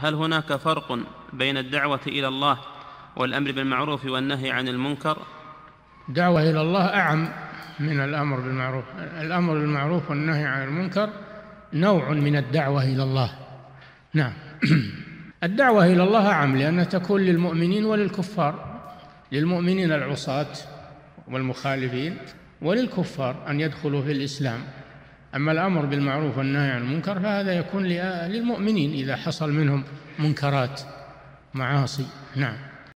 هل هناك فرق بين الدعوة إلى الله والأمر بالمعروف والنهي عن المنكر؟ الدعوة إلى الله أعم من الأمر بالمعروف. الأمر بالمعروف والنهي عن المنكر نوع من الدعوة إلى الله. نعم. الدعوة إلى الله أعم لأنها تكون للمؤمنين وللكفار للمؤمنين العصاة والمخالفين وللكفار أن يدخلوا في الإسلام. أما الأمر بالمعروف والنهي عن المنكر فهذا يكون للمؤمنين إذا حصل منهم منكرات معاصي. نعم.